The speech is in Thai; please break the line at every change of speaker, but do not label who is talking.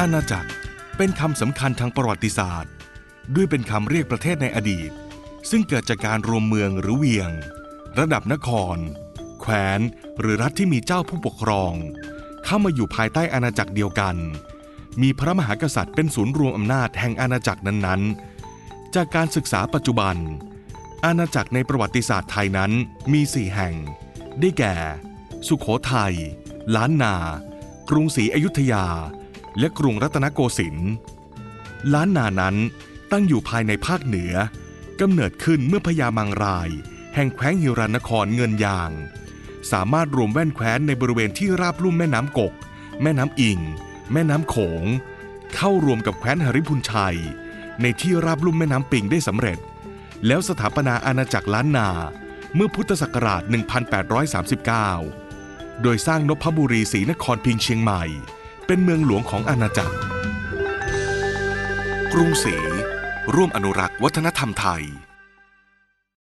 อาณาจักรเป็นคำสำคัญทางประวัติศาสตร์ ด้วยเป็นคำเรียกประเทศในอดีต ซึ่งเกิดจากการรวมเมืองหรือเวียง ระดับนคร แคว้น หรือรัฐที่มีเจ้าผู้ปกครอง เข้ามาอยู่ภายใต้อาณาจักรเดียวกัน มีพระมหากษัตริย์เป็นศูนย์รวมอำนาจแห่งอาณาจักรนั้นๆ จากการศึกษาปัจจุบัน อาณาจักรในประวัติศาสตร์ไทยนั้นมีสี่แห่ง ได้แก่ สุขโขทัยล้านนา กรุงศรีอยุธยา และกรุงรัตนโกสินทร์ล้านนานั้นตั้งอยู่ภายในภาคเหนือกำเนิดขึ้นเมื่อพญามังราย แห่งแคว้นฮิรันครเงินยาง สามารถรวมแว่นแคว้นในบริเวณที่ราบลุ่มแม่น้ำกก แม่น้ำอิง แม่น้ำโขง เข้ารวมกับแคว้นหริพุนชัย ในที่ราบลุ่มแม่น้ำปิงได้สำเร็จ แล้วสถาปนาอาณาจักรล้านนาเมื่อพุทธศักราช 1839 โดยสร้างนพบุรีศรีนครพิงเชียงใหม่ เป็นเมืองหลวงของอาณาจักร กรุงศรีร่วมอนุรักษ์วัฒนธรรมไทย